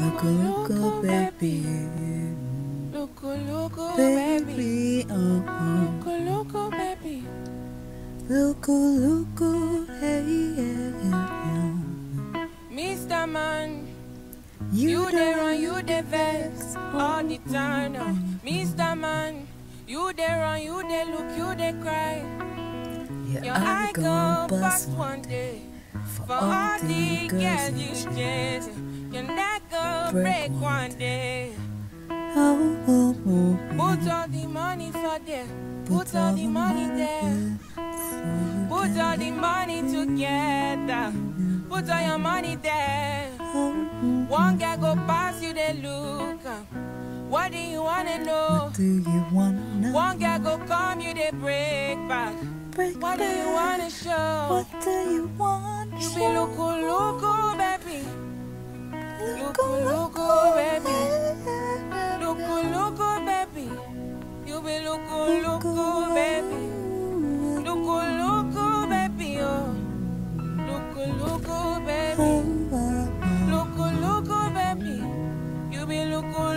Look, look, baby. Look, look, baby. Baby, uh-huh. oh, oh. Look, look, baby. Look, look, hey, yeah, yeah. Mr. Man, You, you the there and you the vex all the time now. Mr. Man, you there and you the look, you the cry. Your Your eye go bust one day. for all the girls you chase. Break break one day. Oh, oh, oh, Put all the money for there, put all the money there. Put all the money together. Put all your money there. One guy go pass you the look. What do you wanna know? What do you wanna know? One guy go come you the break back. Break What do you wanna show? What do you want? Loco, loco, baby. Loco, loco, baby. You be loco.